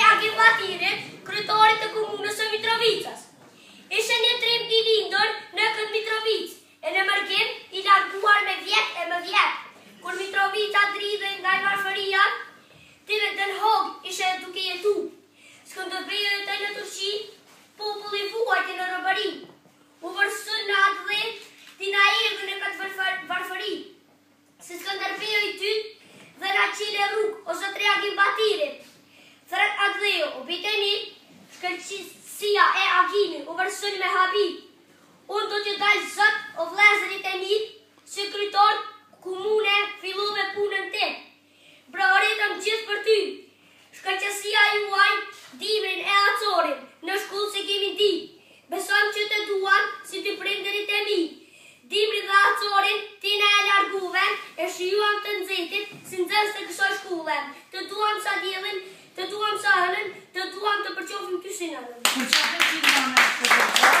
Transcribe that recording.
Prej Agim Bahtirit, kryetarit të komunës së Mitrovicës. Ishte një trim i lindur në këtë Mitrovicë e në mërgim i larguar me vjet e me vjet. Kur Mitrovica dridhej nga varfëria, ti në Den Hag ishe duke jetu. Skënderbeu ishte në Turqi, populli vuante në robëri. U vërsul në atdhe, ti na erdhe në këtë varfëri. Si Skënderbeu i dytë dhe na çile rrugë, o zotri Agim Bahtiri, thërret atdheu, o bijtë e mi, shkëlqesia e Agimi u vërsul me habi. Unë do t'ju dal zot, o vëllezërit e mi, si kryetor komune fillove punën ti. Brohoritëm të gjithë për ty. Shkëlqesia juaj dimrin e acorin në shkollë s'e kemi ditë. Besojmë që të duam si dy prindërit e mi. Dimrin dhe acorin ti na e larguve e shijuam të nxehtit si nxënës të kësaj shkolle. Të duam sa diellin, të duam sa hënën, të duam të përqofim ty si nënën. Përqofim ty si nënën, të përqoftë.